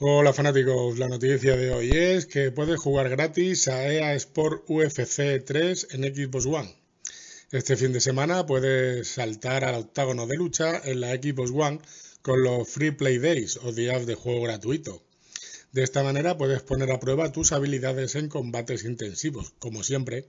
Hola fanáticos, la noticia de hoy es que puedes jugar gratis a EA Sport UFC 3 en Xbox One. Este fin de semana puedes saltar al octágono de lucha en la Xbox One con los Free Play Days o días de juego gratuito. De esta manera puedes poner a prueba tus habilidades en combates intensivos, como siempre.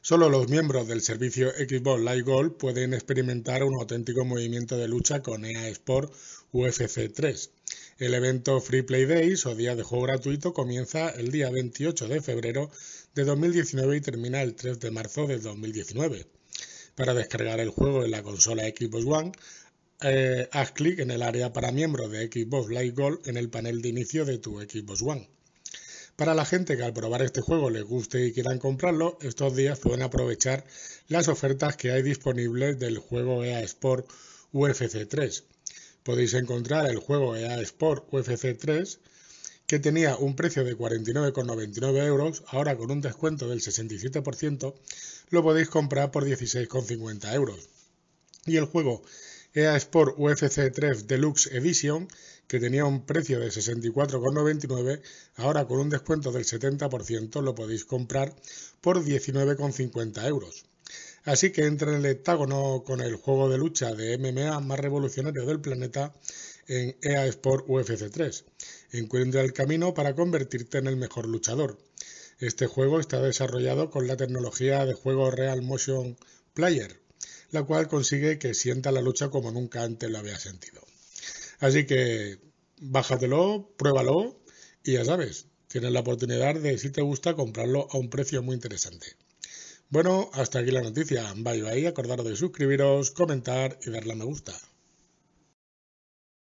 Solo los miembros del servicio Xbox Live Gold pueden experimentar un auténtico movimiento de lucha con EA Sport UFC 3 el evento Free Play Days o Día de Juego Gratuito comienza el día 28 de febrero de 2019 y termina el 3 de marzo de 2019. Para descargar el juego en la consola Xbox One, eh, haz clic en el área para miembros de Xbox Live Gold en el panel de inicio de tu Xbox One. Para la gente que al probar este juego les guste y quieran comprarlo, estos días pueden aprovechar las ofertas que hay disponibles del juego EA Sport UFC 3 podéis encontrar el juego EA Sport UFC 3 que tenía un precio de 49,99 euros, ahora con un descuento del 67%, lo podéis comprar por 16,50 euros. Y el juego EA Sport UFC 3 Deluxe Edition, que tenía un precio de 64,99, ahora con un descuento del 70% lo podéis comprar por 19,50 euros. Así que entra en el hectágono con el juego de lucha de MMA más revolucionario del planeta en EA Sport UFC 3. Encuentra el camino para convertirte en el mejor luchador. Este juego está desarrollado con la tecnología de juego Real Motion Player, la cual consigue que sienta la lucha como nunca antes lo había sentido. Así que bájatelo, pruébalo y ya sabes, tienes la oportunidad de, si te gusta, comprarlo a un precio muy interesante. Bueno, hasta aquí la noticia. Bye bye, acordaros de suscribiros, comentar y darle a me gusta.